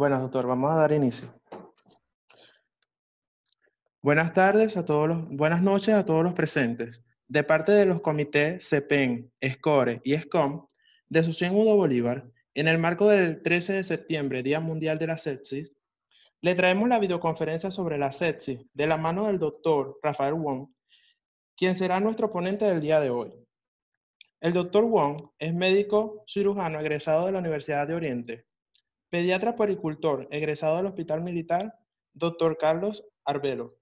Bueno, doctor, vamos a dar inicio. Buenas tardes a todos los, buenas noches a todos los presentes. De parte de los comités CEPEN, SCORE y SCOM de Asociación Udo Bolívar, en el marco del 13 de septiembre, Día Mundial de la Sepsis, le traemos la videoconferencia sobre la sepsis de la mano del doctor Rafael Wong, quien será nuestro ponente del día de hoy. El doctor Wong es médico cirujano egresado de la Universidad de Oriente, pediatra puericultor egresado del Hospital Militar Dr. Carlos Arbelo,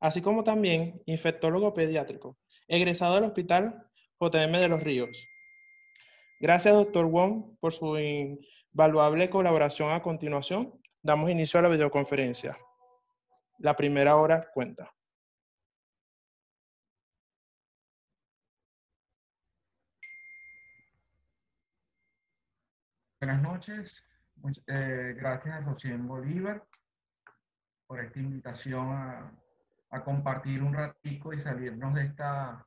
así como también infectólogo pediátrico, egresado del Hospital JM de los Ríos. Gracias, doctor Wong, por su invaluable colaboración a continuación damos inicio a la videoconferencia. La primera hora cuenta. Buenas noches. Eh, gracias a José Bolívar por esta invitación a, compartir un ratico y salirnos de esta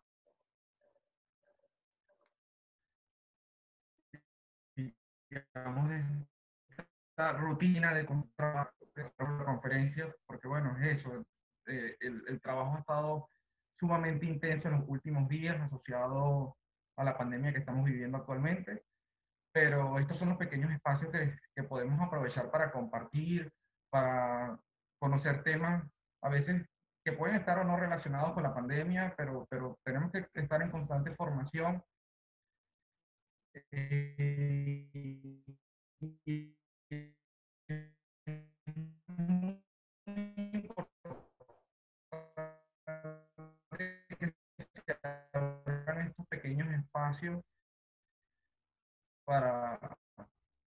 digamos, de rutina de conferencias, porque bueno, es eso, eh, el, el, trabajo ha estado sumamente intenso en los últimos días asociado a la pandemia que estamos viviendo actualmente, pero estos son los pequeños espacios que, que podemos aprovechar para compartir, para conocer temas a veces que pueden estar o no relacionados con la pandemia, pero, pero tenemos que estar en constante formación. Eh, y, estos pequeños espacios para,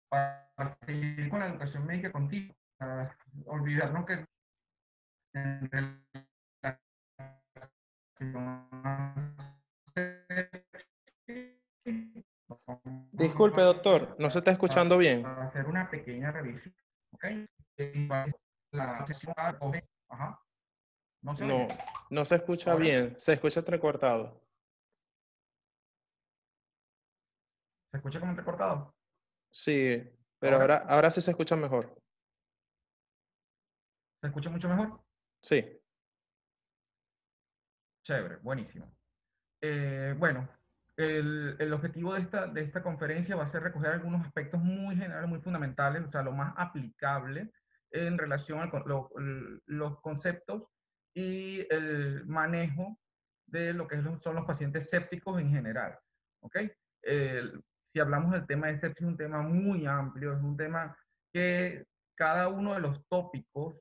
para seguir con la educación médica contigo. olvidarnos que Disculpe, doctor, no se está escuchando bien. Para hacer una pequeña revisión. ¿okay? No, no, se escucha bien, se escucha entrecortado. ¿Se escucha como entrecortado? Sí, pero ahora, ahora sí se escucha mejor. ¿Se escucha mucho mejor? Sí. Chévere, buenísimo. Eh, bueno, el, el, objetivo de esta, de esta conferencia va a ser recoger algunos aspectos muy generales, muy fundamentales, o sea, lo más aplicable en relación a lo, los conceptos y el manejo de lo que son los pacientes sépticos en general. ¿ok? Si hablamos del tema de sepsis, es un tema muy amplio, es un tema que cada uno de los tópicos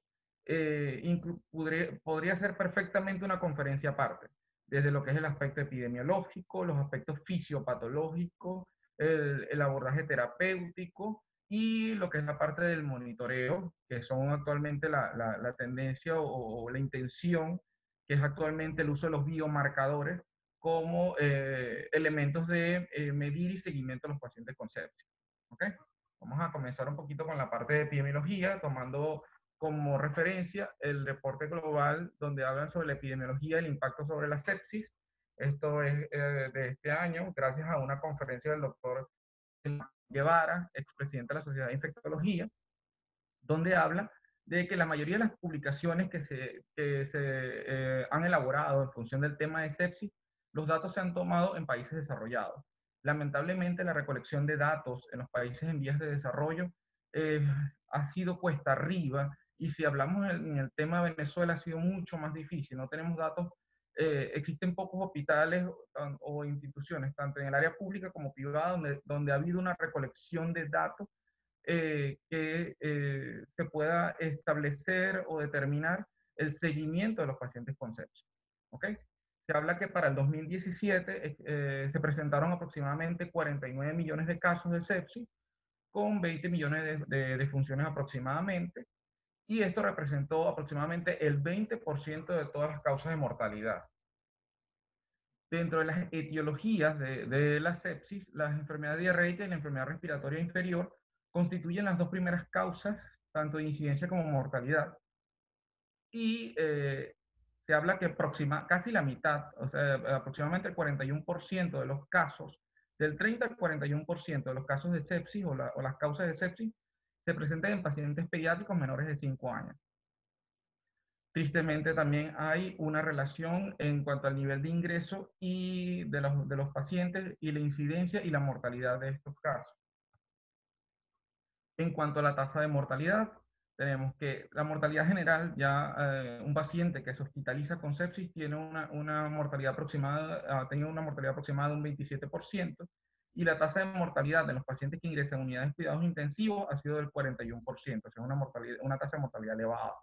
eh, podría, podría ser perfectamente una conferencia aparte desde lo que es el aspecto epidemiológico, los aspectos fisiopatológicos, el, el, abordaje terapéutico y lo que es la parte del monitoreo, que son actualmente la, la, la tendencia o, o, la intención, que es actualmente el uso de los biomarcadores como eh, elementos de eh, medir y seguimiento a los pacientes con sepsis. ¿Okay? Vamos a comenzar un poquito con la parte de epidemiología, tomando como referencia el reporte global donde hablan sobre la epidemiología y el impacto sobre la sepsis. Esto es eh, de este año, gracias a una conferencia del doctor Guevara, expresidente de la Sociedad de Infectología, donde habla de que la mayoría de las publicaciones que se, que se eh, han elaborado en función del tema de sepsis, los datos se han tomado en países desarrollados. Lamentablemente, la recolección de datos en los países en vías de desarrollo eh, ha sido cuesta arriba y si hablamos en el tema de Venezuela, ha sido mucho más difícil. No tenemos datos, eh, existen pocos hospitales o, instituciones, tanto en el área pública como privada, donde, donde ha habido una recolección de datos eh, que eh, se pueda establecer o determinar el seguimiento de los pacientes con sepsis. ¿Okay? Se habla que para el 2017 eh, se presentaron aproximadamente 49 millones de casos de sepsis, con 20 millones de, de, de aproximadamente, y esto representó aproximadamente el 20% de todas las causas de mortalidad. Dentro de las etiologías de, de, la sepsis, la enfermedad diarreica y la enfermedad respiratoria inferior constituyen las dos primeras causas, tanto de incidencia como mortalidad. Y eh, se habla que aproxima, casi la mitad, o sea, aproximadamente el 41% de los casos, del 30 al 41% de los casos de sepsis o, la, o las causas de sepsis, se presentan en pacientes pediátricos menores de 5 años. Tristemente también hay una relación en cuanto al nivel de ingreso y de los, de los pacientes y la incidencia y la mortalidad de estos casos. En cuanto a la tasa de mortalidad, tenemos que la mortalidad general, ya eh, un paciente que se hospitaliza con sepsis tiene una, una mortalidad aproximada, ha tenido una mortalidad aproximada de un 27%, y la tasa de mortalidad de los pacientes que ingresan a unidades de cuidados intensivos ha sido del 41%, o sea, una, mortalidad, una tasa de mortalidad elevada.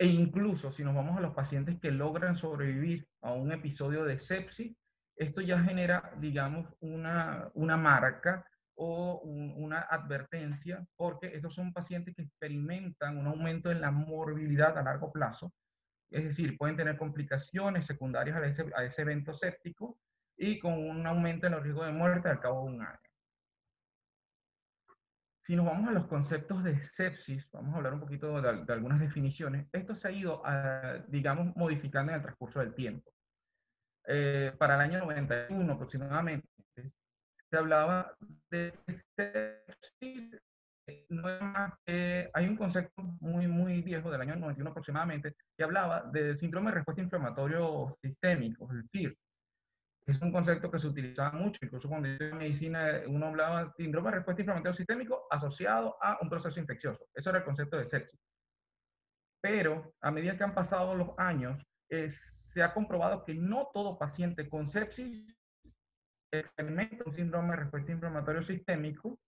E incluso si nos vamos a los pacientes que logran sobrevivir a un episodio de sepsis, esto ya genera, digamos, una, una marca o una advertencia, porque estos son pacientes que experimentan un aumento en la morbilidad a largo plazo, es decir, pueden tener complicaciones secundarias a ese, a ese evento séptico y con un aumento en los riesgos de muerte al cabo de un año. Si nos vamos a los conceptos de sepsis, vamos a hablar un poquito de, algunas definiciones. Esto se ha ido, ah, digamos, modificando en el transcurso del tiempo. Eh, para el año 91 aproximadamente, se hablaba de. No hay un concepto muy, muy viejo del año 91 aproximadamente que hablaba del síndrome de respuesta inflamatorio sistémico, es decir, es un concepto que se utilizaba mucho, incluso cuando en medicina uno hablaba de síndrome de respuesta inflamatorio sistémico asociado a un proceso infeccioso. Eso era el concepto de sepsis. Pero a medida que han pasado los años, se ha comprobado que no todo paciente con sepsis experimenta un síndrome de respuesta inflamatorio sistémico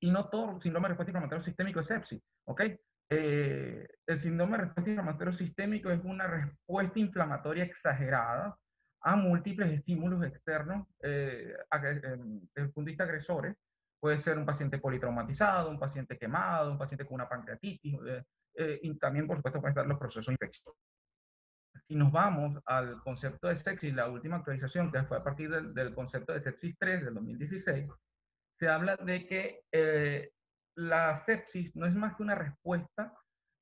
y no todo síndrome de respuesta inflamatorio sistémico es sepsis. ¿ok? Eh, el síndrome de respuesta inflamatorio sistémico es una respuesta inflamatoria exagerada a múltiples estímulos externos eh, em, desde el punto de vista agresores. Puede ser un paciente politraumatizado, un paciente quemado, un paciente con una pancreatitis, eh, eh, y también, por supuesto, pueden estar los procesos infecciosos. Si nos vamos al concepto de sepsis, la última actualización, que fue a partir del, del concepto de sepsis 3 del 2016, se habla de que la sepsis no es más que una respuesta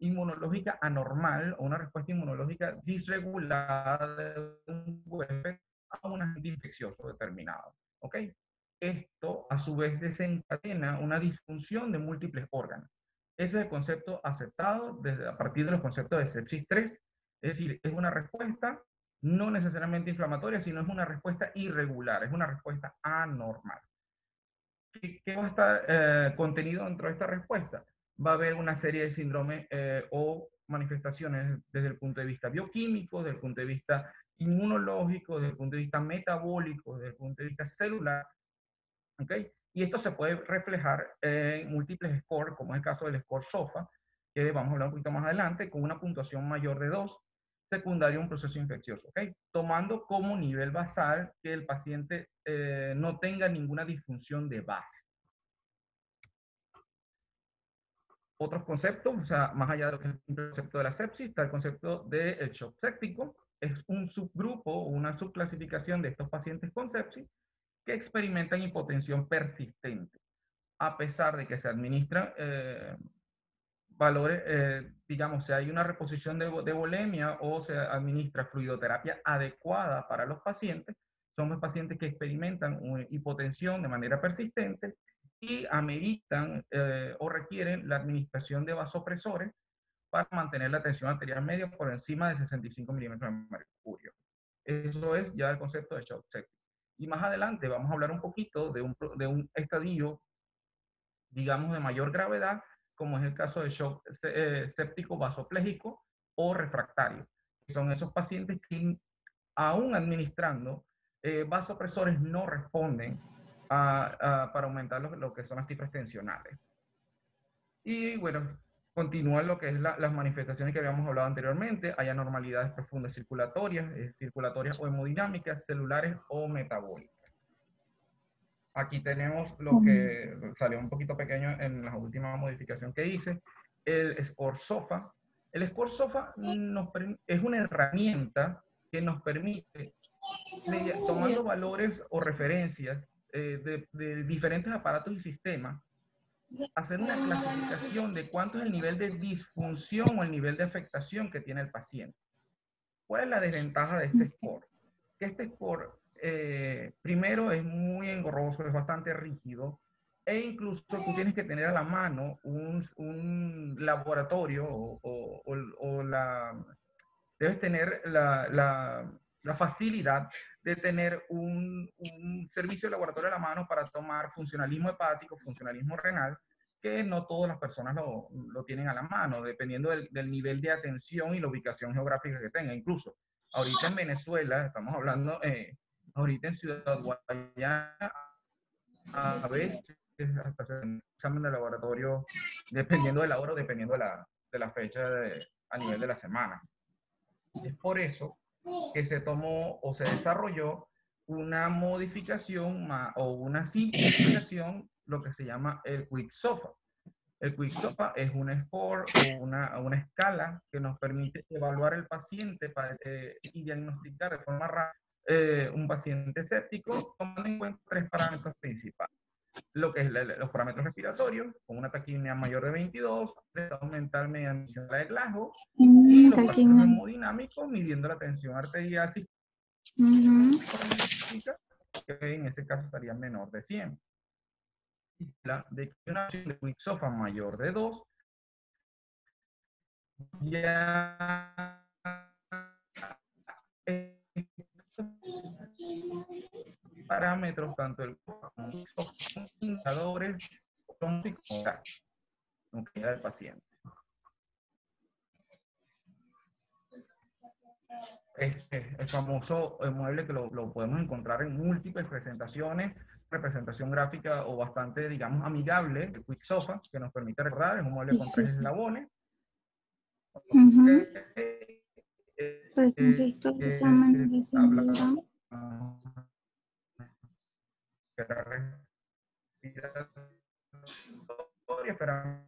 inmunológica anormal o una respuesta inmunológica disregulada de un huésped a un agente infeccioso determinado. ¿Ok? Esto a su vez desencadena una disfunción de múltiples órganos. Ese es el concepto aceptado desde, a partir de los conceptos de sepsis 3. Es decir, es una respuesta no necesariamente inflamatoria, sino es una respuesta irregular, es una respuesta anormal. ¿Qué, va a estar eh, contenido dentro de esta respuesta? va a haber una serie de síndromes eh, o manifestaciones desde el punto de vista bioquímico, desde el punto de vista inmunológico, desde el punto de vista metabólico, desde el punto de vista celular. ¿okay? Y esto se puede reflejar en múltiples scores, como es el caso del score SOFA, que vamos a hablar un poquito más adelante, con una puntuación mayor de 2, secundario a un proceso infeccioso. ¿okay? Tomando como nivel basal que el paciente eh, no tenga ninguna disfunción de base. otros conceptos, o sea, más allá de lo que es el concepto de la sepsis, está el concepto del shock séptico. Es un subgrupo una subclasificación de estos pacientes con sepsis que experimentan hipotensión persistente, a pesar de que se administran eh, valores, eh, digamos, si hay una reposición de, de o se administra fluidoterapia adecuada para los pacientes, somos pacientes que experimentan hipotensión de manera persistente y ameritan eh, o requieren la administración de vasopresores para mantener la tensión arterial media por encima de 65 milímetros de mercurio. Eso es ya el concepto de shock séptico. Y más adelante vamos a hablar un poquito de un, de un estadio, digamos, de mayor gravedad, como es el caso de shock eh, séptico vasopléjico o refractario. Son esos pacientes que aún administrando eh, vasopresores no responden para aumentar lo, que son las cifras tensionales. Y bueno, continúan lo que es las manifestaciones que habíamos hablado anteriormente. Hay anormalidades profundas circulatorias, circulatorias o hemodinámicas, celulares o metabólicas. Aquí tenemos lo que salió un poquito pequeño en la última modificación que hice, el score SOFA. El score SOFA nos, es una herramienta que nos permite, tomando valores o referencias eh, de, diferentes aparatos y sistemas, hacer una clasificación de cuánto es el nivel de disfunción o el nivel de afectación que tiene el paciente. ¿Cuál es la desventaja de este score? Que este score, eh, primero, es muy engorroso, es bastante rígido E incluso tú tienes que tener a la mano un, un laboratorio o, o, o, la, debes tener la, la, la facilidad de tener un, un, servicio de laboratorio a la mano para tomar funcionalismo hepático, funcionalismo renal, que no todas las personas lo, lo tienen a la mano, dependiendo del, del, nivel de atención y la ubicación geográfica que tenga. Incluso ahorita en Venezuela, estamos hablando, eh, ahorita en Ciudad Guayana, a veces un examen de laboratorio, dependiendo de la hora dependiendo de la, de la fecha de, a nivel de la semana. Es por eso que se tomó o se desarrolló una modificación o una simplificación, lo que se llama el Quick Sofa. El Quick Sofa es un score o una, una escala que nos permite evaluar el paciente para, eh, y diagnosticar de forma rápida eh, un paciente séptico, tomando en cuenta tres parámetros principales. Lo que es los parámetros respiratorios, con una taquimia mayor de 22, estado mental mediante la de mm, y los parámetros hemodinámicos midiendo la tensión arterial que en ese caso estaría menor de 100. La de una de Wixofa mayor de 2 ya parámetros, tanto el como indicadores del paciente. Este, el famoso mueble que lo, lo, podemos encontrar en múltiples presentaciones, representación gráfica o bastante, digamos, amigable, el Quick Sofa, que nos permite recordar, es un mueble con tres eslabones. Uh -huh. Eh, pues, eh, eh, respiratoria,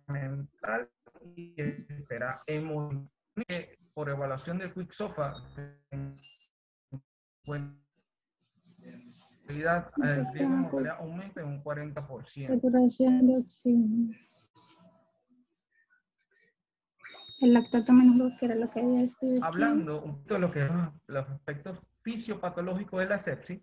mental y espera emocional. Por evaluación del Quick Sofa, realidad, de mortalidad aumenta en un 40%. Saturación de oxígeno. El lactato menos 2, que era lo que había estudiado. Hablando un poquito de lo que son los aspectos fisiopatológicos de la sepsis,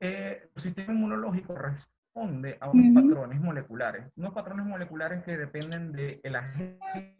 eh, el sistema inmunológico responde a unos patrones moleculares, unos patrones moleculares que dependen del de agente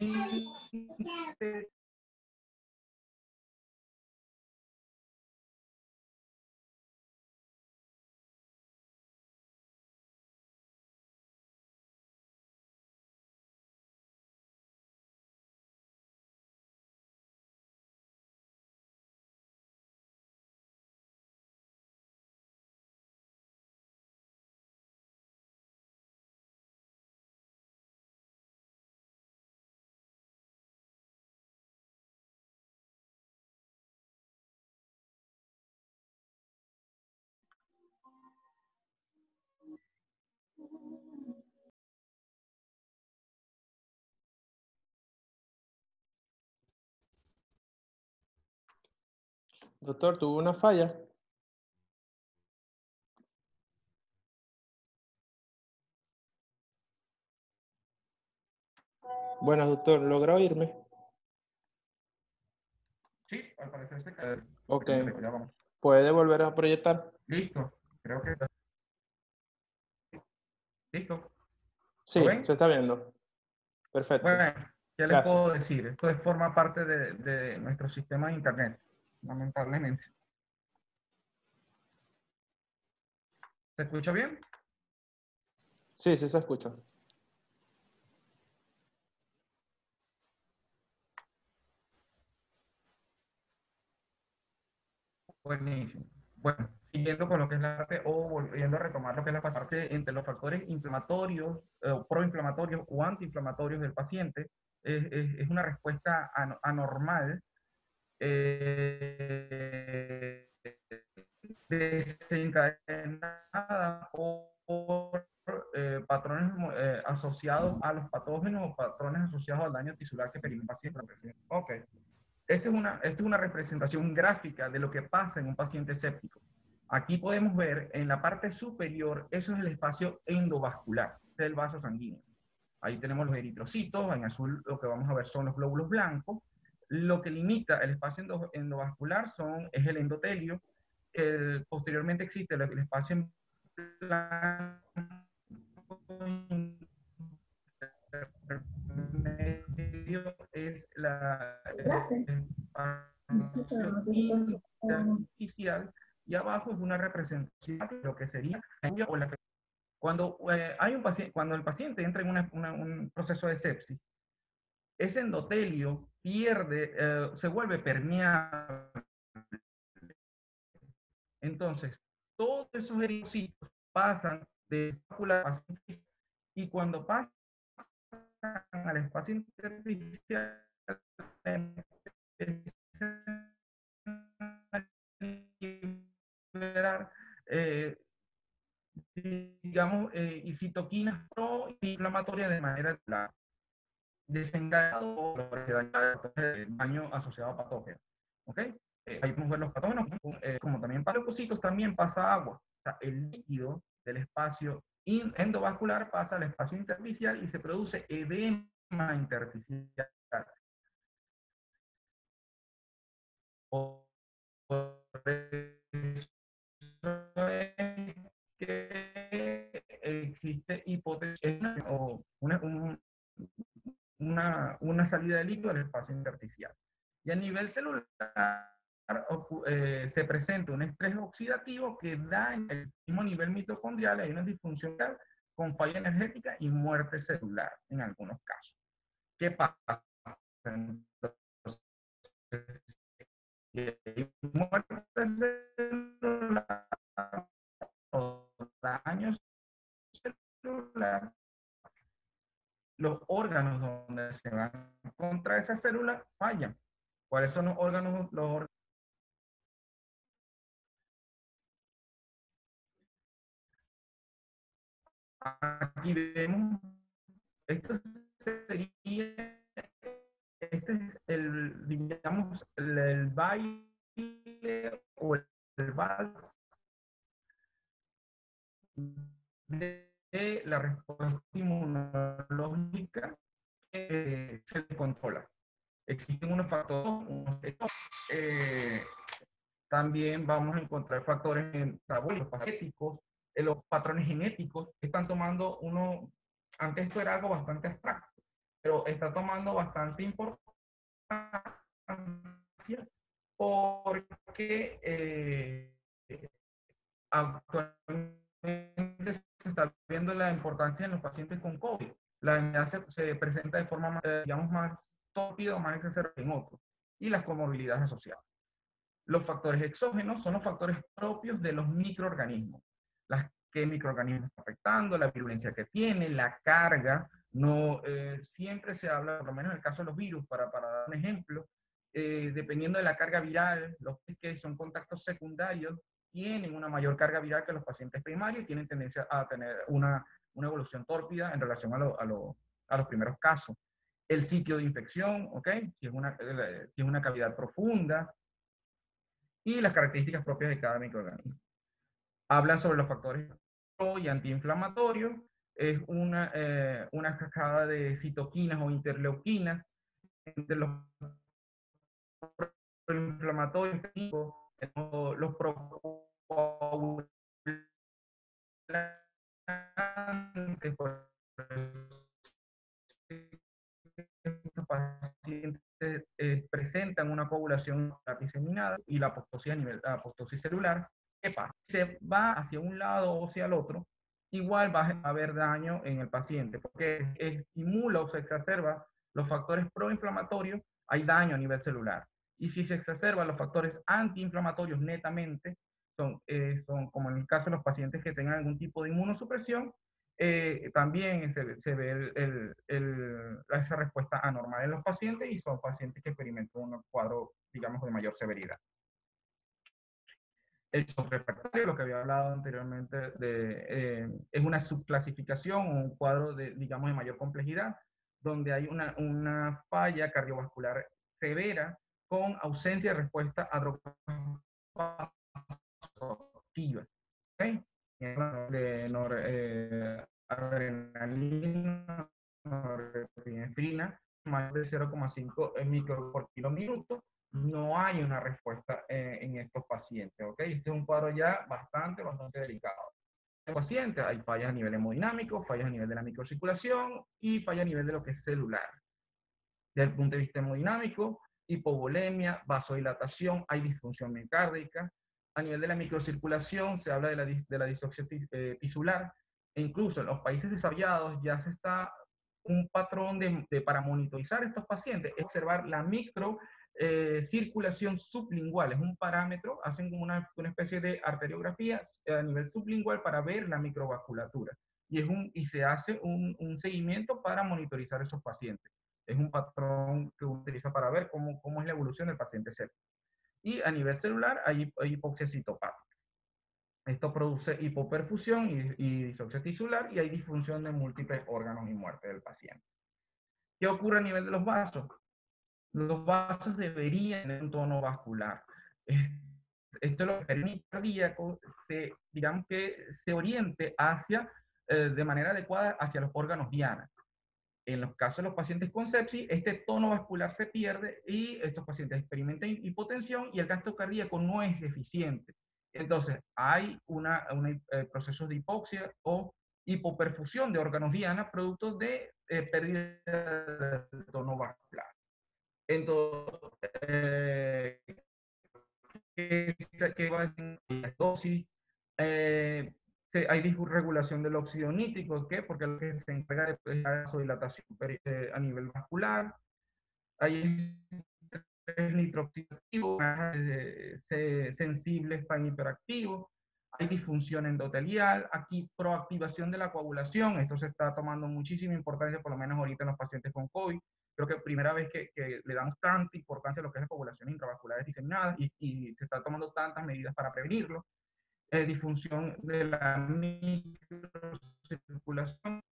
Doctor, ¿tuvo una falla? Buenas, doctor. ¿Logra oírme? Sí, al parecer se cae. Ok. ¿Puede volver a proyectar? Listo. Creo que ¿Listo? Sí, se está viendo. Perfecto. Bueno, ¿qué les puedo decir? Esto forma parte de, de nuestro sistema de Internet, lamentablemente. ¿Se escucha bien? Sí, sí se escucha. Buenísimo. Bueno, siguiendo con lo que es la parte, o volviendo a retomar lo que es la parte entre los factores inflamatorios, eh, proinflamatorios o antiinflamatorios del paciente, es, es, es una respuesta an anormal eh, desencadenada por eh, patrones eh, asociados a los patógenos o patrones asociados al daño tisular que permite un paciente. Ok. Esta es, una, esta es una representación gráfica de lo que pasa en un paciente séptico. Aquí podemos ver en la parte superior, eso es el espacio endovascular del vaso sanguíneo. Ahí tenemos los eritrocitos, en azul lo que vamos a ver son los glóbulos blancos. Lo que limita el espacio endovascular son, es el endotelio. El, posteriormente existe el, el espacio intermedio es la y abajo es una representación de lo que sería cuando eh, hay un paciente cuando el paciente entra en un proceso de sepsis ese endotelio pierde eh, se vuelve permeable. Entonces todos esos ericocitos pasan de la y cuando pasan al espacio intersticial eh, digamos, eh, y citoquinas pro-inflamatorias de manera clara, desencadenado el daño asociado a patógenos. ¿Ok? Eh, ahí podemos ver los patógenos, eh, como también para leucocitos, también pasa agua. O sea, el líquido del espacio endovascular pasa al espacio intersticial y se produce edema intersticial. Por eso que existe hipótesis o una, una, una, salida de líquido al espacio intersticial. Y a nivel celular eh, se presenta un estrés oxidativo que da en el mismo nivel mitocondrial, hay una disfunción con falla energética y muerte celular en algunos casos. ¿Qué pasa? Muerte celular o daños celular, los órganos donde se van contra esa célula fallan. ¿Cuáles son los órganos? Los órganos Aquí vemos, esto sería, este es el, digamos, el, baile o el, vals la respuesta inmunológica que se controla. Existen unos factores, unos eh, también vamos a encontrar factores metabólicos, genéticos, los patrones genéticos están tomando uno, antes esto era algo bastante abstracto, pero está tomando bastante importancia porque eh, actualmente se está viendo la importancia en los pacientes con COVID. La enfermedad se, presenta de forma más, digamos, más tórpida o más exacerbada en otros, y las comorbilidades asociadas. Los factores exógenos son los factores propios de los microorganismos las qué microorganismos está afectando, la virulencia que tiene, la carga. No, eh, siempre se habla, por lo menos en el caso de los virus, para, para dar un ejemplo, eh, dependiendo de la carga viral, los que son contactos secundarios tienen una mayor carga viral que los pacientes primarios y tienen tendencia a tener una, una evolución tórpida en relación a, lo, a, lo, a, los primeros casos. El sitio de infección, ¿ok? Si es, una, eh, si es una cavidad profunda y las características propias de cada microorganismo hablan sobre los factores y antiinflamatorios, es una, eh, una cascada de citoquinas o interleuquinas, entre los inflamatorios, los procoagulantes, estos pacientes eh, presentan una coagulación diseminada y la apoptosis a nivel celular ¿Qué pasa? Se va hacia un lado o hacia el otro, igual va a haber daño en el paciente, porque estimula o se exacerba los factores proinflamatorios, hay daño a nivel celular. Y si se exacerban los factores antiinflamatorios netamente, son, eh, son como en el caso de los pacientes que tengan algún tipo de inmunosupresión, eh, también se, se ve el, el, esa respuesta anormal en los pacientes y son pacientes que experimentan un cuadro, digamos, de mayor severidad. El refractario, lo que había hablado anteriormente, de, eh, es una subclasificación, un cuadro, de, digamos, de mayor complejidad, donde hay una, una falla cardiovascular severa con ausencia de respuesta a drogas. ¿Okay? De nor, eh, adrenalina, norepinefrina, más de 0,5 micro por kilo minuto, no hay una respuesta eh, en estos pacientes, ¿ok? Este es un cuadro ya bastante, bastante delicado. paciente, hay fallas a nivel hemodinámico, fallas a nivel de la microcirculación y fallas a nivel de lo que es celular. Desde el punto de vista hemodinámico, hipovolemia, vasodilatación, hay disfunción miocárdica. A nivel de la microcirculación se habla de la, de la eh. E incluso en los países desarrollados ya se está un patrón de, para monitorizar estos pacientes, es observar la micro eh, sublingual, es un parámetro, hacen una, una, especie de arteriografía a nivel sublingual para ver la microvasculatura. Y, es un, y se hace un, un seguimiento para monitorizar esos pacientes. Es un patrón que utiliza para ver cómo, cómo es la evolución del paciente. Y a nivel celular hay, hay hipoxia citopática. Esto produce hipoperfusión y, y disoxia tisular y hay disfunción de múltiples órganos y muerte del paciente. ¿Qué ocurre a nivel de los vasos? los vasos deberían tener un tono vascular. Esto lo que permite cardíaco se, digamos que se oriente hacia, eh, de manera adecuada hacia los órganos diana. En los casos de los pacientes con sepsis, este tono vascular se pierde y estos pacientes experimentan hipotensión y el gasto cardíaco no es eficiente. Entonces, hay una, eh, procesos de hipoxia o hipoperfusión de órganos diana producto de eh, pérdida de tono vascular. Entonces, eh, ¿qué va a la dosis? Eh, hay disregulación del óxido nítrico, ¿qué? Porque lo que se encarga de la vasodilatación eh, a nivel vascular. Hay nitroxidativos, eh, sensibles para hiperactivos. Hay disfunción endotelial, aquí proactivación de la coagulación, esto se está tomando muchísima importancia, por lo menos ahorita en los pacientes con COVID, creo que primera vez que, le damos tanta importancia a lo que es la población intravasculares diseminadas y, y se están tomando tantas medidas para prevenirlo. Eh, disfunción de la microcirculación,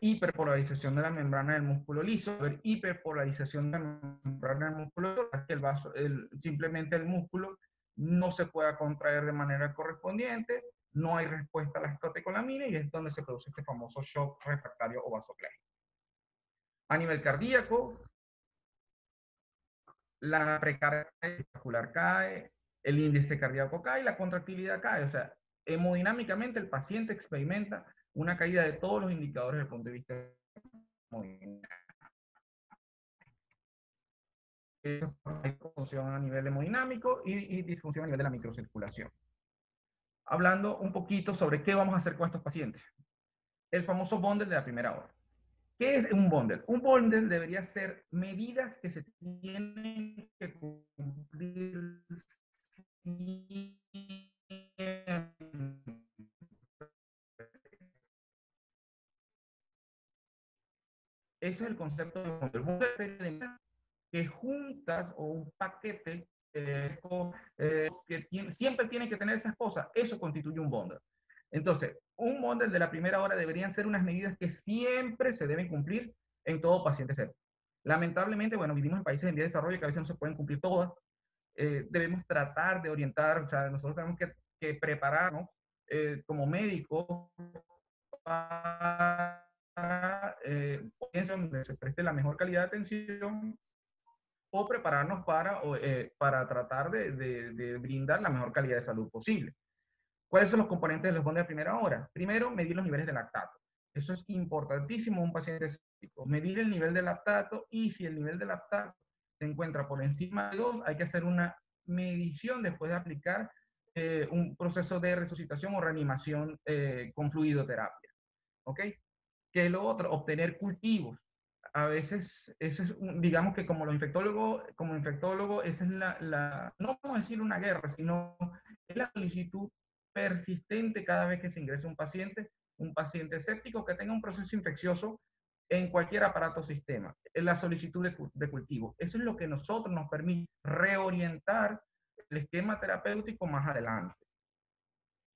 hiperpolarización de la membrana del músculo liso, hiperpolarización de la membrana del músculo liso, que el vaso, el, simplemente el músculo no se pueda contraer de manera correspondiente, no hay respuesta a la escotecolamina y es donde se produce este famoso shock refractario o vasoclésico. A nivel cardíaco, la precarga vascular cae, el índice cardíaco cae, la contractilidad cae. O sea, hemodinámicamente el paciente experimenta una caída de todos los indicadores desde el punto de vista disfunción a nivel hemodinámico y, y disfunción a nivel de la microcirculación. Hablando un poquito sobre qué vamos a hacer con estos pacientes. El famoso bundle de la primera hora. ¿Qué es un bundle? Un bundle debería ser medidas que se tienen que cumplir Ese es el concepto de bundle. Bundle que juntas o un paquete eh, eh, que siempre tiene que tener esas cosas. Eso constituye un bundle. Entonces, un modelo de la primera hora deberían ser unas medidas que siempre se deben cumplir en todo paciente cero. Lamentablemente, bueno, vivimos en países en vía de desarrollo que a veces no se pueden cumplir todas. Eh, debemos tratar de orientar, o sea, nosotros tenemos que, que prepararnos eh, como médicos para eh, donde se preste la mejor calidad de atención o prepararnos para, eh, para tratar de, de, de brindar la mejor calidad de salud posible. ¿Cuáles son los componentes de los bondes de primera hora? Primero, medir los niveles de lactato. Eso es importantísimo en un paciente cético. Medir el nivel de lactato y si el nivel de lactato se encuentra por encima de 2, hay que hacer una medición después de aplicar eh, un proceso de resucitación o reanimación eh, con fluidoterapia. ¿Ok? ¿Qué es lo otro? Obtener cultivos. A veces, eso es digamos que como, lo infectólogo, como infectólogo, esa es la, no vamos a decir una guerra, sino la solicitud persistente cada vez que se ingresa un paciente, un paciente escéptico que tenga un proceso infeccioso en cualquier aparato sistema, en la solicitud de, cultivo. Eso es lo que nosotros nos permite reorientar el esquema terapéutico más adelante.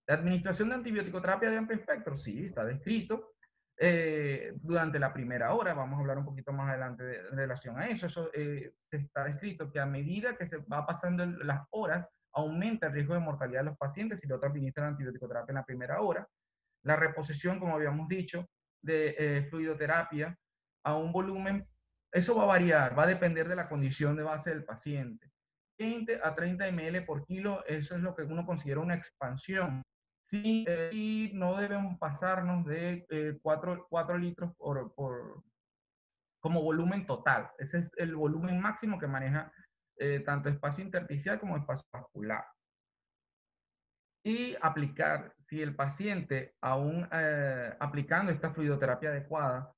La administración de antibiótico terapia de amplio espectro, sí, está descrito. Eh, durante la primera hora, vamos a hablar un poquito más adelante de, relación a eso, eso eh, está descrito que a medida que se va pasando las horas, aumenta el riesgo de mortalidad de los pacientes si no administran antibiótico terapia en la primera hora. La reposición, como habíamos dicho, de eh, fluidoterapia a un volumen, eso va a variar, va a depender de la condición de base del paciente. 20 a 30 ml por kilo, eso es lo que uno considera una expansión. Sí, eh, y no debemos pasarnos de 4, eh, litros por, por, como volumen total. Ese es el volumen máximo que maneja eh, tanto espacio intersticial como espacio vascular. Y aplicar, si el paciente aún aplicando esta fluidoterapia adecuada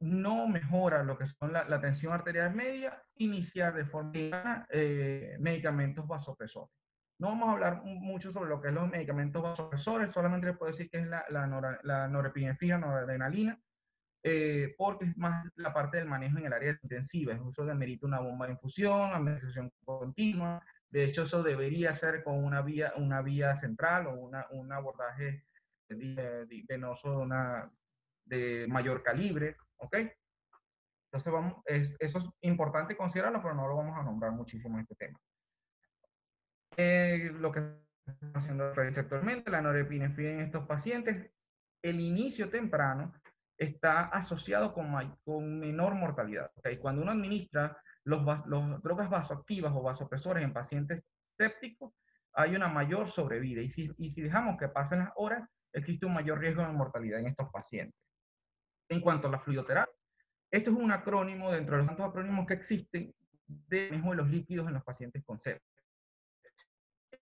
no mejora lo que son la, tensión arterial media, iniciar de forma medicamentos vasopresores. No vamos a hablar mucho sobre lo que es los medicamentos vasopresores, solamente les puedo decir que es la, la, la norepinefrina, noradrenalina, eh, porque es más la parte del manejo en el área intensiva. Es uso de merito una bomba de infusión, administración continua. De hecho, eso debería ser con una vía, una vía central o una, un abordaje venoso de, de mayor calibre. ¿Ok? Entonces, vamos, eso es importante considerarlo, pero no lo vamos a nombrar muchísimo en este tema. Eh, lo que está haciendo actualmente, la norepinefrina en estos pacientes, el inicio temprano está asociado con, con menor mortalidad. ¿okay? Cuando uno administra los, los drogas vasoactivas o vasopresores en pacientes sépticos, hay una mayor sobrevida. Y si, y si dejamos que pasen las horas, existe un mayor riesgo de mortalidad en estos pacientes. En cuanto a la fluidoterapia, esto es un acrónimo dentro de los tantos acrónimos que existen de de los líquidos en los pacientes con sepsis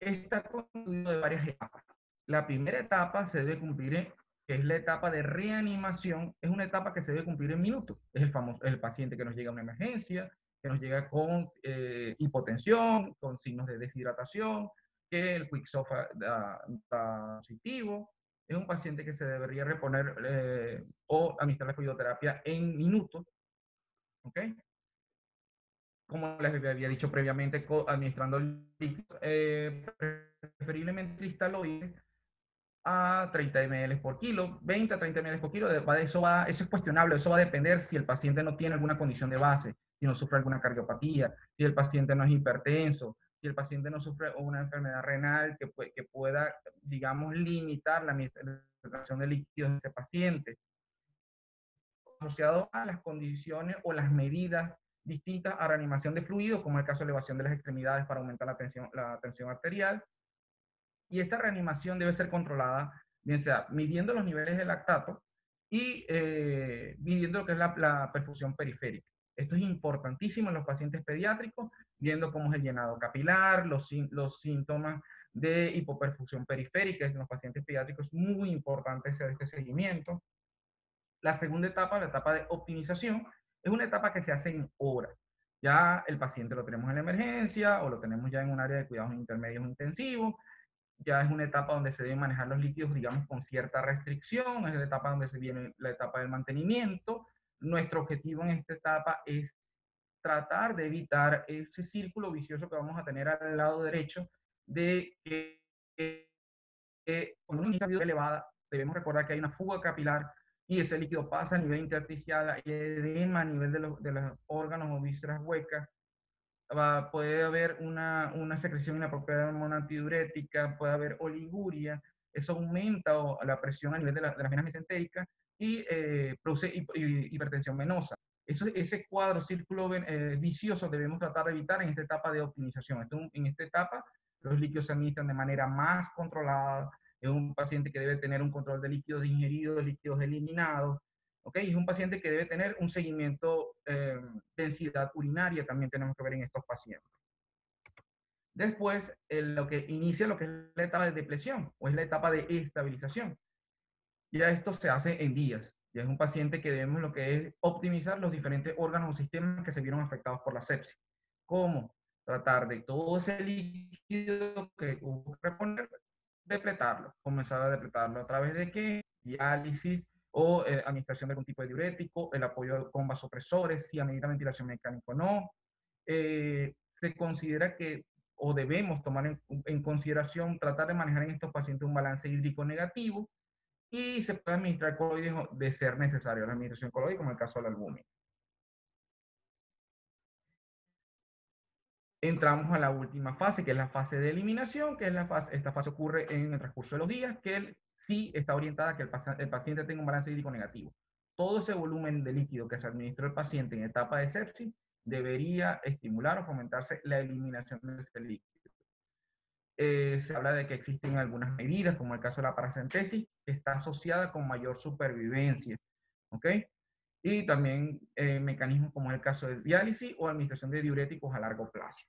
está constituido de varias etapas. La primera etapa se debe cumplir, que es la etapa de reanimación, es una etapa que se debe cumplir en minutos. Es el, famoso, el paciente que nos llega a una emergencia, que nos llega con eh, hipotensión, con signos de deshidratación, que el quicksoft da, positivo. Es un paciente que se debería reponer eh, o administrar la fluidoterapia en minutos. ¿Ok? como les había dicho previamente, administrando líquidos, eh, preferiblemente cristaloides a 30 ml por kilo, 20 a 30 ml por kilo, eso, va, eso es cuestionable, eso va a depender si el paciente no tiene alguna condición de base, si no sufre alguna cardiopatía, si el paciente no es hipertenso, si el paciente no sufre una enfermedad renal que, que pueda, digamos, limitar la administración de líquidos de ese paciente. Asociado a las condiciones o las medidas distintas a reanimación de fluidos, como el caso de elevación de las extremidades para aumentar la tensión, la tensión arterial. Y esta reanimación debe ser controlada, bien sea midiendo los niveles de lactato y eh, midiendo lo que es la, perfusión periférica. Esto es importantísimo en los pacientes pediátricos, viendo cómo es el llenado capilar, los, los síntomas de hipoperfusión periférica en los pacientes pediátricos, es muy importante hacer este seguimiento. La segunda etapa, la etapa de optimización, es una etapa que se hace en horas. Ya el paciente lo tenemos en la emergencia o lo tenemos ya en un área de cuidados intermedios intensivos. Ya es una etapa donde se deben manejar los líquidos, digamos, con cierta restricción. Es la etapa donde se viene la etapa del mantenimiento. Nuestro objetivo en esta etapa es tratar de evitar ese círculo vicioso que vamos a tener al lado derecho de que, cuando una es elevada, debemos recordar que hay una fuga capilar y ese líquido pasa a nivel intersticial, y edema a nivel de los, de los órganos o vísceras huecas, va, puede haber una, una secreción inapropiada de hormona antidiurética, puede haber oliguria, eso aumenta la presión a nivel de, la, de las venas mesentéricas y eh, hipertensión venosa. Eso, ese cuadro, círculo eh, vicioso, debemos tratar de evitar en esta etapa de optimización. en esta etapa, los líquidos se administran de manera más controlada, es un paciente que debe tener un control de líquidos ingeridos, líquidos eliminados, ¿ok? Es un paciente que debe tener un seguimiento eh, densidad urinaria, también tenemos que ver en estos pacientes. Después, lo que inicia lo que es la etapa de depresión o es la etapa de estabilización. Ya esto se hace en días. Ya es un paciente que debemos lo que es optimizar los diferentes órganos o sistemas que se vieron afectados por la sepsis. ¿Cómo? Tratar de todo ese líquido que hubo que reponer, depletarlo, comenzar a depletarlo a través de qué? Diálisis o eh, administración de algún tipo de diurético, el apoyo con vasopresores, si amerita ventilación mecánica o no. Eh, se considera que o debemos tomar en, consideración tratar de manejar en estos pacientes un balance hídrico negativo y se puede administrar coloides de ser necesario, la administración coloide como en el caso de la albúmina. entramos a la última fase, que es la fase de eliminación, que es la fase, esta fase ocurre en el transcurso de los días, que sí está orientada a que el, el paciente tenga un balance hídrico negativo. Todo ese volumen de líquido que se administró al paciente en etapa de sepsis debería estimular o fomentarse la eliminación de ese líquido. Eh, se habla de que existen algunas medidas, como el caso de la paracentesis, que está asociada con mayor supervivencia. ¿Ok? Y también eh, mecanismos como el caso de diálisis o administración de diuréticos a largo plazo.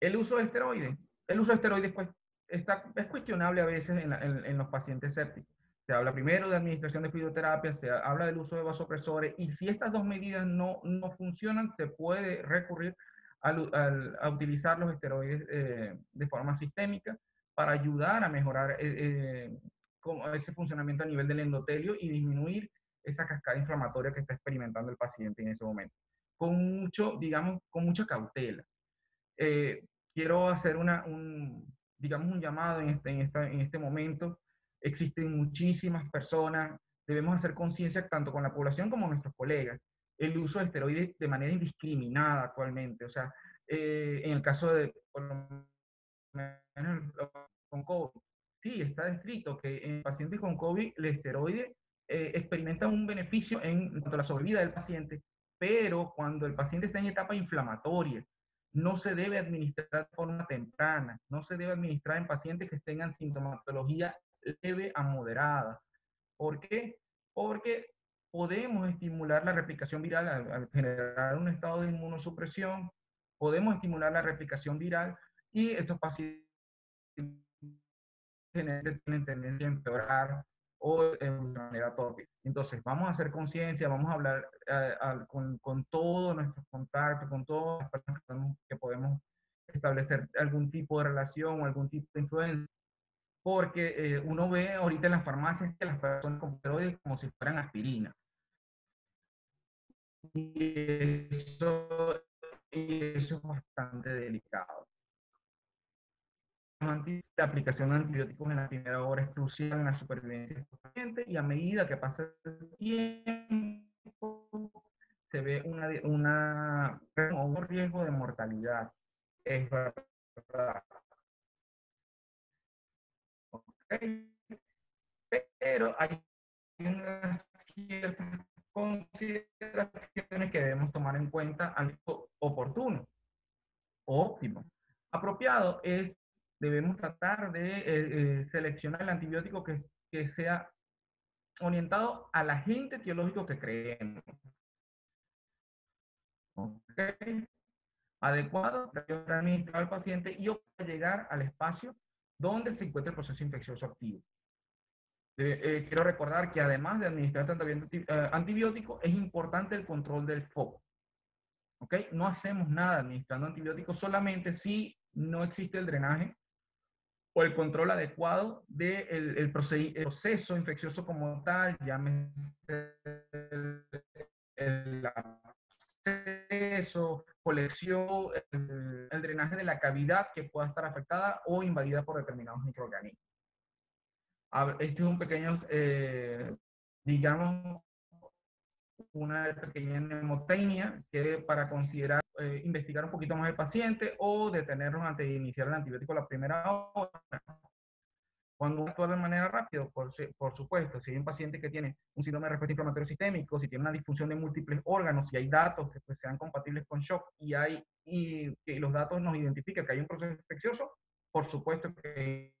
El uso de esteroides. El uso de esteroides pues, está, es cuestionable a veces en, los pacientes sépticos. Se habla primero de administración de fisioterapia, se habla del uso de vasopresores y si estas dos medidas no, no funcionan, se puede recurrir a utilizar los esteroides eh, de forma sistémica para ayudar a mejorar eh, eh, ese funcionamiento a nivel del endotelio y disminuir esa cascada inflamatoria que está experimentando el paciente en ese momento. Con mucho, digamos, con mucha cautela. quiero hacer una, un, digamos, un llamado en este, en, esta, en este momento. Existen muchísimas personas, debemos hacer conciencia tanto con la población como nuestros colegas el uso de esteroides de manera indiscriminada actualmente. O sea, eh, en el caso de, con COVID, sí, está descrito que en pacientes con COVID el esteroide eh, experimenta un beneficio en cuanto a la sobrevida del paciente, pero cuando el paciente está en etapa inflamatoria, no se debe administrar de forma temprana, no se debe administrar en pacientes que tengan sintomatología leve a moderada. ¿Por qué? Porque podemos estimular la replicación viral al, generar un estado de inmunosupresión, podemos estimular la replicación viral y estos pacientes tienen tendencia a empeorar o de manera torpe. Entonces, vamos a hacer conciencia, vamos a hablar eh, con, con todos nuestros contactos, con todas las personas que podemos establecer algún tipo de relación o algún tipo de influencia porque eh, uno ve ahorita en las farmacias que las personas esteroides como si fueran aspirina. Y eso, eso es bastante delicado. La aplicación de antibióticos en la primera hora es crucial en la supervivencia de los pacientes y a medida que pasa el tiempo se ve una, una, un riesgo de mortalidad. Es verdad. Pero hay unas ciertas consideraciones que debemos tomar en cuenta al oportuno, óptimo. Apropiado es, debemos tratar de eh, eh, seleccionar el antibiótico que, que sea orientado al agente etiológico que creemos. Okay. Adecuado para administrar al paciente y para llegar al espacio donde se encuentra el proceso infeccioso activo. Eh, quiero recordar que además de administrar tratamiento eh, antibiótico, es importante el control del foco. ¿Ok? No hacemos nada administrando antibióticos solamente si no existe el drenaje o el control adecuado del de el, proceso infeccioso como tal, llámese el, el acceso, colección, el, el drenaje de la cavidad que pueda estar afectada o invadida por determinados microorganismos este es un pequeño, eh, digamos, una pequeña nemotecnia que para considerar, eh, investigar un poquito más el paciente o detenerlo antes de iniciar el antibiótico la primera hora. Cuando actúa de manera rápida, por, por, supuesto, si hay un paciente que tiene un síndrome de respuesta inflamatorio sistémico, si tiene una disfunción de múltiples órganos, si hay datos que pues, sean compatibles con shock y, hay, y los datos nos identifican que hay un proceso infeccioso, por supuesto que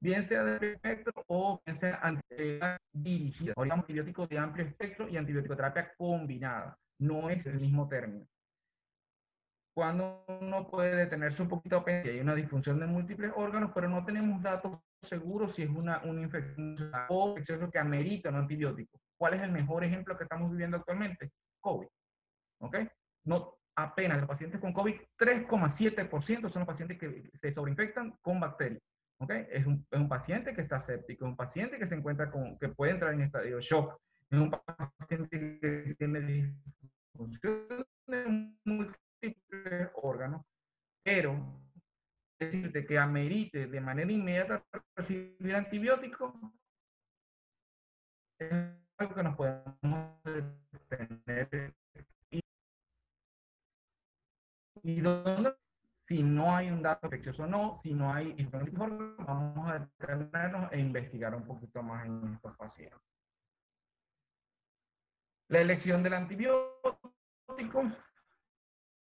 bien sea de espectro o bien sea dirigida. Hablamos antibióticos de amplio espectro y antibiótico-terapia combinada. No es el mismo término. Cuando uno puede detenerse un poquito hay una disfunción de múltiples órganos, pero no tenemos datos seguros si es una, una infección o exceso que amerita un antibiótico. ¿Cuál es el mejor ejemplo que estamos viviendo actualmente? COVID. ¿Ok? No, apenas los pacientes con COVID, 3,7% son los pacientes que se sobreinfectan con bacterias. ¿Ok? Es un, es un, paciente que está séptico, es un paciente que se encuentra con, que puede entrar en estadio shock, es un paciente que tiene disfunción de múltiples órganos, pero decirte que amerite de manera inmediata recibir antibióticos es que nos podemos tener y, dónde si no hay un dato infeccioso o no, si no hay vamos a detenernos e investigar un poquito más en estos pacientes. La elección del antibiótico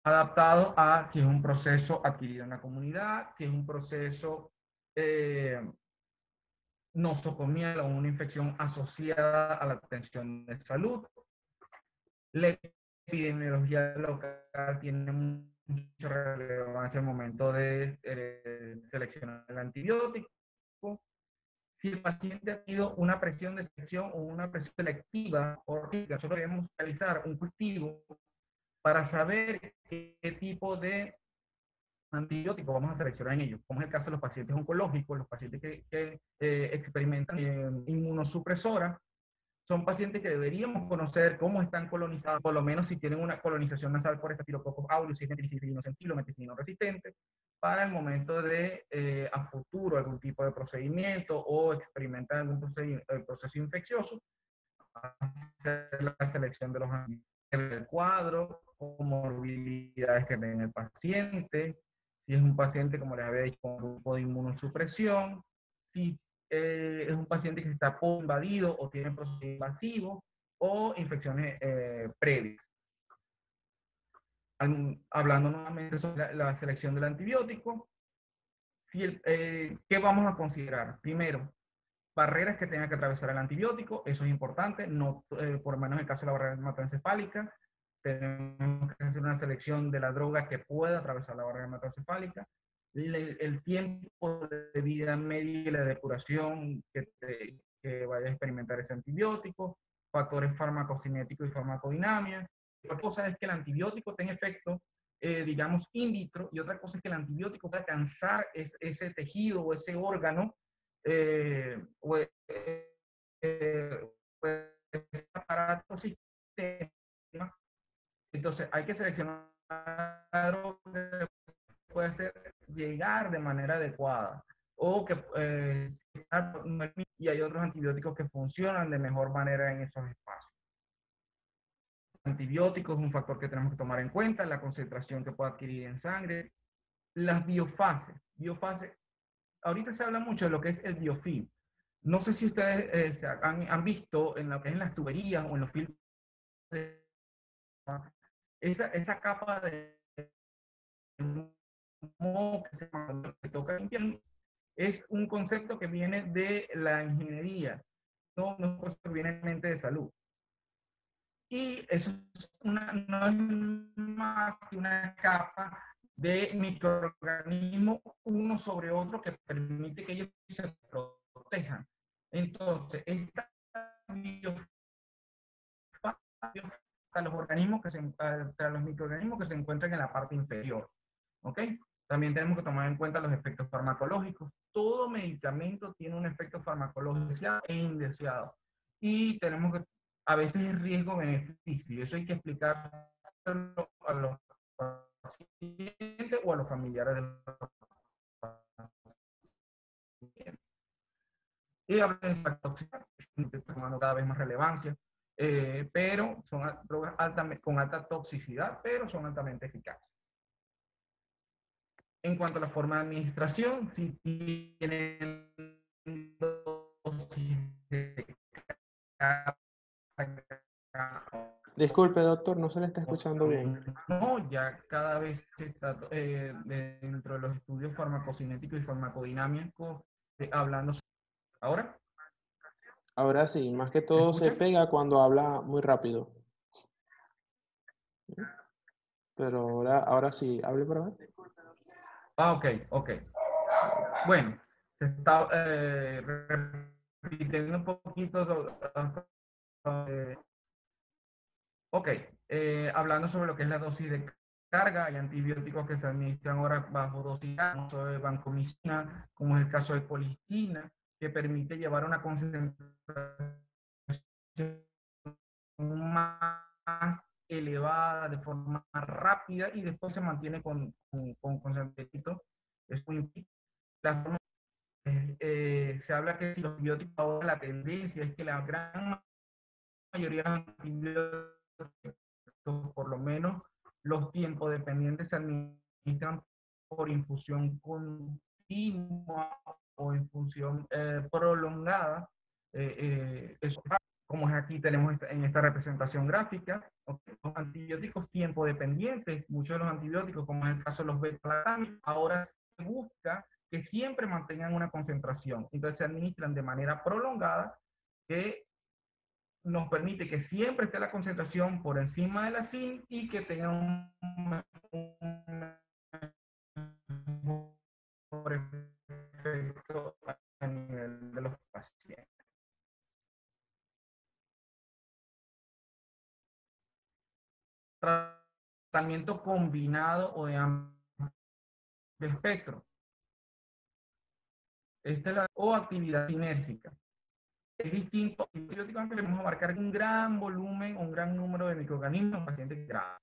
adaptado a si es un proceso adquirido en la comunidad, si es un proceso eh, nosocomial o una infección asociada a la atención de salud. La epidemiología local tiene mucha relevancia el momento de eh, seleccionar el antibiótico. Si el paciente ha tenido una presión de selección o una presión selectiva, nosotros debemos realizar un cultivo para saber qué tipo de antibióticos vamos a seleccionar en ellos, como es el caso de los pacientes oncológicos, los pacientes que, eh, experimentan inmunosupresora, son pacientes que deberíamos conocer cómo están colonizados, por lo menos si tienen una colonización nasal por estafilococcus aureus, si es meticilino sensible o meticilino resistente, para el momento de eh, a futuro algún tipo de procedimiento o experimentar algún eh, proceso infeccioso, hacer la selección de los el cuadro, comorbilidades que tiene el paciente, si es un paciente, como les había dicho, con grupo de inmunosupresión, si eh, es un paciente que está invadido o tiene proceso invasivo o infecciones eh, previas. hablando nuevamente sobre la, selección del antibiótico, si eh, ¿qué vamos a considerar? Primero, barreras que tenga que atravesar el antibiótico, eso es importante, no, por lo menos en el caso de la barrera hematoencefálica, tenemos una selección de la droga que pueda atravesar la barrera hematocefálica, el, el, tiempo de vida media y la depuración que, que, vaya a experimentar ese antibiótico, factores farmacocinéticos y farmacodinamia. Otra cosa es que el antibiótico tenga efecto, eh, digamos, in vitro, y otra cosa es que el antibiótico pueda cansar ese tejido o ese órgano eh, o, eh, eh ese aparato sistema entonces, hay que seleccionar que puede ser llegar de manera adecuada o que eh, y hay otros antibióticos que funcionan de mejor manera en esos espacios. Antibióticos es un factor que tenemos que tomar en cuenta, la concentración que puede adquirir en sangre, las biofases. Biofases, ahorita se habla mucho de lo que es el biofilm. No sé si ustedes eh, han, han, visto en lo que es en las tuberías o en los filtros esa, esa capa de que toca es un concepto que viene de la ingeniería, no, no es un concepto que viene de salud. Y eso es una, no es más que una capa de microorganismos uno sobre otro que permite que ellos se protejan. Entonces, esta los organismos que se, los microorganismos que se encuentran en la parte inferior. ¿Ok? También tenemos que tomar en cuenta los efectos farmacológicos. Todo medicamento tiene un efecto farmacológico deseado e indeseado. Y tenemos que, a veces es riesgo-beneficio. Eso hay que explicar a los pacientes o a los familiares de los pacientes. Y de factores tomando cada vez más relevancia. Eh, pero son drogas altamente, con alta toxicidad, pero son altamente eficaces. En cuanto a la forma de administración, si tienen Disculpe, doctor, no se le está escuchando bien. No, ya cada vez se está, eh, dentro de los estudios farmacocinéticos y farmacodinámicos, eh, hablando. ¿Ahora? Ahora sí, más que todo se pega cuando habla muy rápido. Pero ahora, ahora sí, hable por ver. Ah, ok, ok. Bueno, se está eh, repitiendo un poquito. Eh, ok, eh, hablando sobre lo que es la dosis de carga, hay antibióticos que se administran ahora bajo dosis de vancomicina, como es el caso de polistina que permite llevar una concentración más elevada de forma rápida y después se mantiene con, con, con Es muy la eh, se habla que si los antibióticos ahora la tendencia es que la gran mayoría de los antibióticos, por lo menos los tiempos dependientes se administran por infusión continua o en función eh, prolongada, eh, eh, como es aquí tenemos en esta representación gráfica, los antibióticos tiempo dependientes, muchos de los antibióticos, como es el caso de los beta ahora se busca que siempre mantengan una concentración. Entonces se administran de manera prolongada que nos permite que siempre esté la concentración por encima de la SIN y que tenga un, efecto a nivel de los pacientes. Tratamiento combinado o de amplio espectro. Esta es la, o actividad sinérgica es distinto. Antibióticos que vamos a abarcar un gran volumen, un gran número de microorganismos en pacientes graves.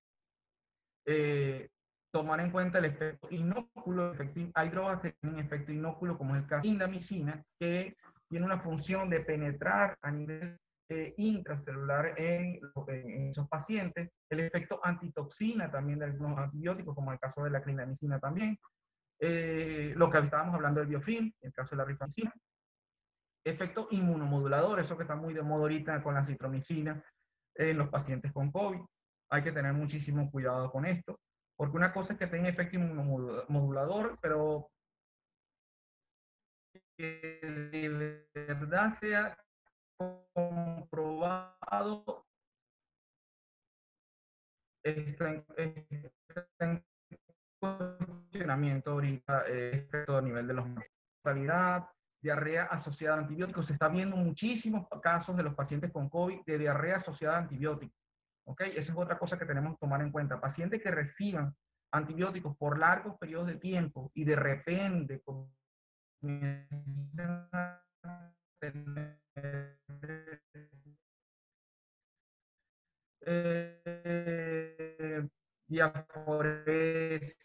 Eh, tomar en cuenta el efecto inóculo. hay drogas que tienen efecto inóculo, como es el caso de indamicina, que tiene una función de penetrar a nivel eh, intracelular en, en, esos pacientes. El efecto antitoxina también de algunos antibióticos, como el caso de la clindamicina también. Eh, lo que estábamos hablando del biofilm, el caso de la rifampicina efecto inmunomodulador, eso que está muy de moda ahorita con la citromicina en los pacientes con COVID. Hay que tener muchísimo cuidado con esto, porque una cosa es que tenga efecto inmunomodulador, pero que de verdad sea comprobado está en, funcionamiento ahorita eh, a nivel de los mortalidad, diarrea asociada a antibióticos. Se está viendo muchísimos casos de los pacientes con COVID de diarrea asociada a antibióticos. ¿Ok? Esa es otra cosa que tenemos que tomar en cuenta. Pacientes que reciban antibióticos por largos periodos de tiempo y de repente eh, diaforesis,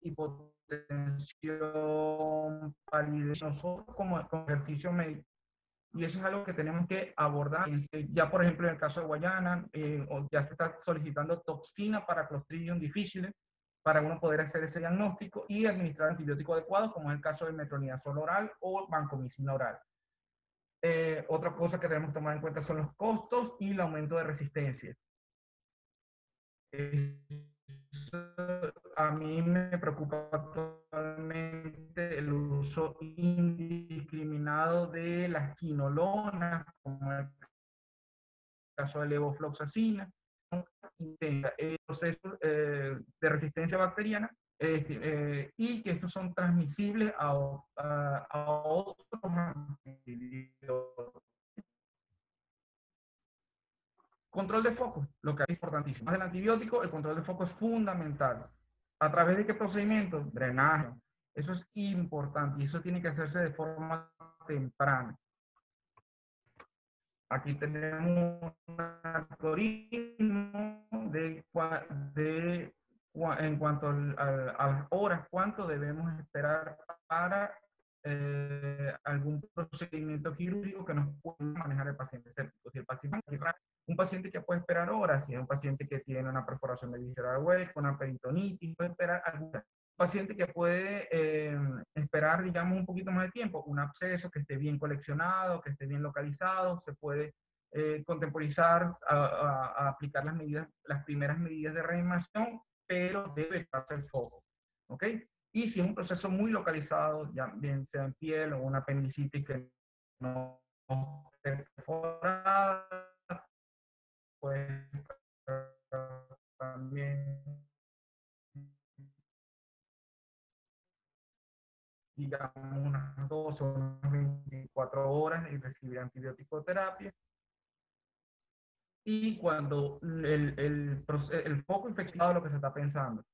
hipotensión, palidez, nosotros como, ejercicio médico. Y eso es algo que tenemos que abordar. Ya, por ejemplo, en el caso de Guayana, eh, ya se está solicitando toxina para Clostridium difficile para uno poder hacer ese diagnóstico y administrar antibióticos adecuados, como es el caso de metronidazol oral o vancomicina oral. Eh, otra cosa que debemos tomar en cuenta son los costos y el aumento de resistencia a mí me preocupa actualmente el uso indiscriminado de las quinolonas, como el caso de levofloxacina, el proceso eh, de resistencia bacteriana eh, y que estos son transmisibles a, a, a otros Control de foco, lo que es importantísimo. Más del antibiótico, el control de foco es fundamental. ¿A través de qué procedimiento? Drenaje. Eso es importante y eso tiene que hacerse de forma temprana. Aquí tenemos un algoritmo de, de, en cuanto las horas, cuánto debemos esperar para eh, algún procedimiento quirúrgico que nos pueda manejar el paciente Si el paciente un paciente que puede esperar horas, si es un paciente que tiene una perforación de visceral hueco, una peritonitis, puede esperar alguna. Un paciente que puede eh, esperar, digamos, un poquito más de tiempo, un absceso que esté bien coleccionado, que esté bien localizado, se puede eh, contemporizar, a, aplicar las medidas, las primeras medidas de reanimación, pero debe estar el foco. ¿Ok? Y si es un proceso muy localizado, ya bien sea en piel o una apendicitis que no perforada, pues también digamos unas dos o unas 24 horas y recibir antibiótico terapia. Y cuando el, el, el foco infeccioso de lo que se está pensando,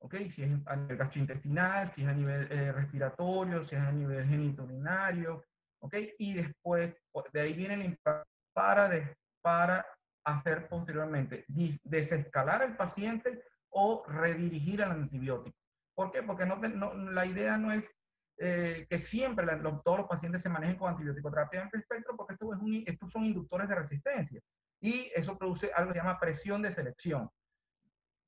¿ok? Si es a nivel gastrointestinal, si es a nivel eh, respiratorio, si es a nivel genitourinario, ¿ok? Y después, de ahí viene el impacto para, de, para hacer posteriormente? Desescalar al paciente o redirigir al antibiótico. ¿Por qué? Porque no, la idea no es eh, que siempre todos los pacientes se manejen con antibiótico terapia en espectro, porque esto es un, estos son inductores de resistencia. Y eso produce algo que se llama presión de selección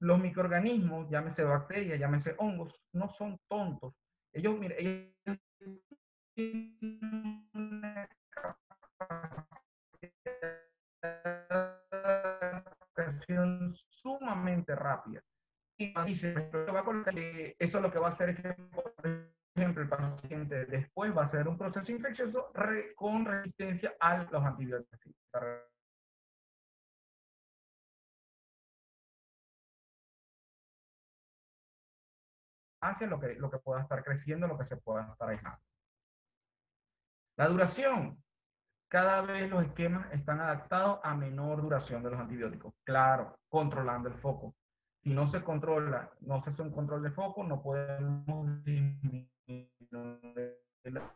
los microorganismos, llámese bacterias, llámese hongos, no son tontos. Ellos, ellos tienen una capacidad sumamente rápida. Y se va a eh, eso lo que va a hacer es que, por ejemplo, el paciente después va a hacer un proceso infeccioso con resistencia a los antibióticos. Hacia lo que, lo que pueda estar creciendo, lo que se pueda estar dejando. La duración. Cada vez los esquemas están adaptados a menor duración de los antibióticos. Claro, controlando el foco. Si no se controla, no se hace un control de foco, no podemos disminuir la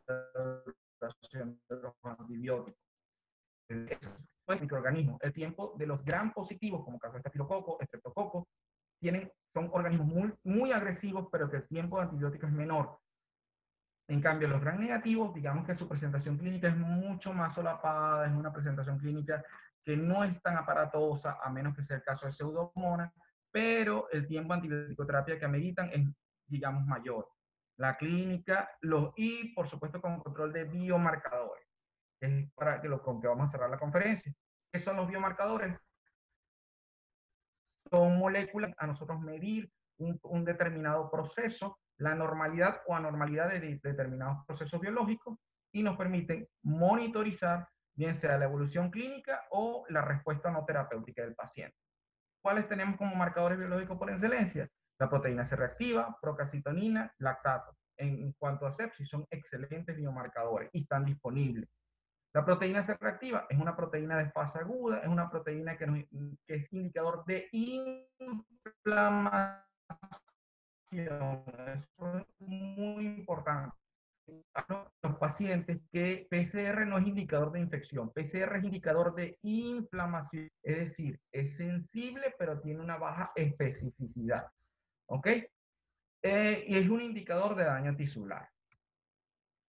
duración de los antibióticos. El tiempo de los gran positivos, como caso de estafilococo, estreptococo, tienen, son organismos muy, muy agresivos, pero que el tiempo de antibióticos es menor. En cambio, los gran negativos, digamos que su presentación clínica es mucho más solapada, es una presentación clínica que no es tan aparatosa, a menos que sea el caso de pseudomonas, pero el tiempo de antibiótico-terapia que ameritan es, digamos, mayor. La clínica, los, y por supuesto con control de biomarcadores, que es para que lo, con que vamos a cerrar la conferencia. ¿Qué son los biomarcadores? Son moléculas a nosotros medir un, un determinado proceso la normalidad o anormalidad de determinados procesos biológicos y nos permiten monitorizar bien sea la evolución clínica o la respuesta no terapéutica del paciente. ¿Cuáles tenemos como marcadores biológicos por excelencia? La proteína C reactiva, procalcitonina, lactato. En cuanto a sepsis, son excelentes biomarcadores y están disponibles. La proteína C reactiva es una proteína de fase aguda, es una proteína que, es indicador de inflamación eso es muy importante. Los pacientes que PCR no es indicador de infección, PCR es indicador de inflamación, es decir, es sensible pero tiene una baja especificidad. ¿Ok? Eh, y es un indicador de daño tisular.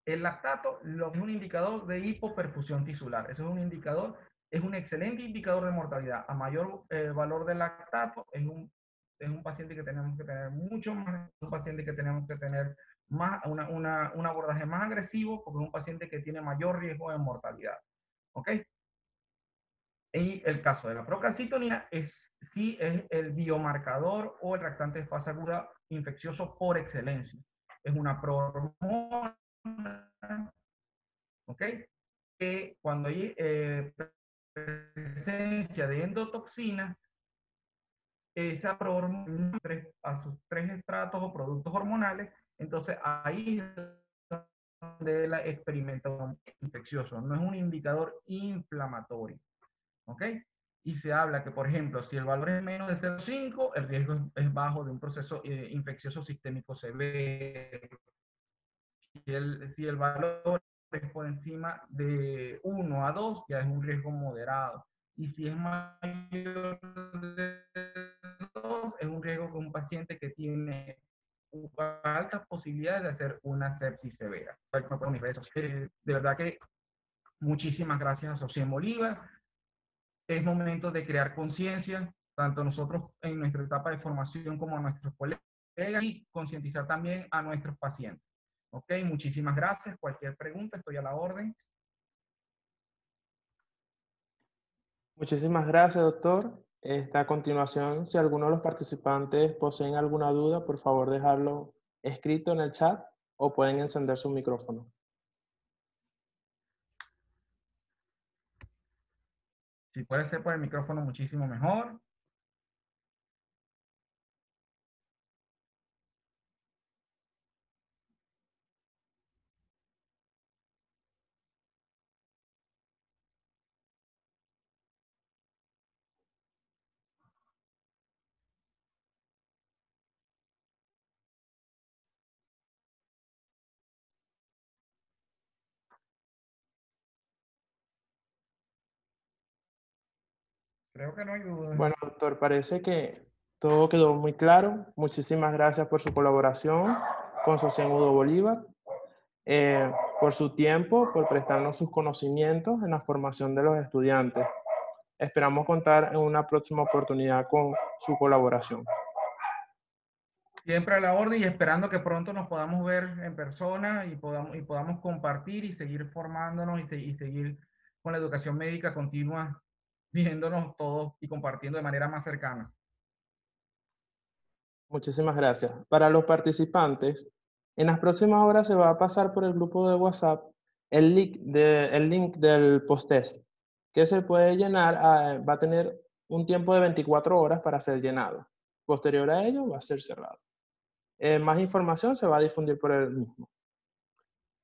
El lactato es un indicador de hipoperfusión tisular. Eso es un indicador, es un excelente indicador de mortalidad. A mayor eh, valor de lactato es un es un paciente que tenemos que tener mucho más, un paciente que tenemos que tener más, una, una, un abordaje más agresivo porque es un paciente que tiene mayor riesgo de mortalidad. ¿Ok? Y el caso de la procalcitonina es sí es el biomarcador o el reactante de fase aguda infeccioso por excelencia. Es una prohormona, ¿ok? Que cuando hay eh, presencia de endotoxina, esa a sus tres estratos o productos hormonales, entonces ahí es donde la experimentación infeccioso, no es un indicador inflamatorio. ¿Ok? Y se habla que, por ejemplo, si el valor es menos de 0,5, el riesgo es bajo de un proceso eh, infeccioso sistémico severo. Si el, valor es por encima de 1 a 2, ya es un riesgo moderado. Y si es mayor de es un riesgo con un paciente que tiene altas posibilidades de hacer una sepsis severa. De verdad que muchísimas gracias a Sociedad Bolívar. Es momento de crear conciencia, tanto nosotros en nuestra etapa de formación como a nuestros colegas y concientizar también a nuestros pacientes. Ok, muchísimas gracias. Cualquier pregunta, estoy a la orden. Muchísimas gracias, doctor. Esta, a continuación, si alguno de los participantes poseen alguna duda, por favor dejarlo escrito en el chat o pueden encender su micrófono. Si puede ser por el micrófono, muchísimo mejor. Creo que no hay duda. Bueno, doctor, parece que todo quedó muy claro. Muchísimas gracias por su colaboración con Udo Bolívar, eh, por su tiempo, por prestarnos sus conocimientos en la formación de los estudiantes. Esperamos contar en una próxima oportunidad con su colaboración. Siempre a la orden y esperando que pronto nos podamos ver en persona y podamos, y podamos compartir y seguir formándonos y, y seguir con la educación médica continua viéndonos todos y compartiendo de manera más cercana. Muchísimas gracias. Para los participantes, en las próximas horas se va a pasar por el grupo de WhatsApp el link, de, el link del post-test, que se puede llenar, a- va a tener un tiempo de 24 horas para ser llenado. Posterior a ello, va a ser cerrado. Eh, más información se va a difundir por el mismo.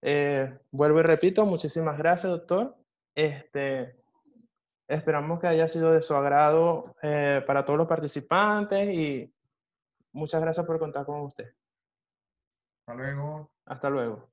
Eh, vuelvo y repito, muchísimas gracias, doctor. Este, esperamos que haya sido de su agrado eh, para todos los participantes y muchas gracias por contar con usted. Hasta luego. Hasta luego.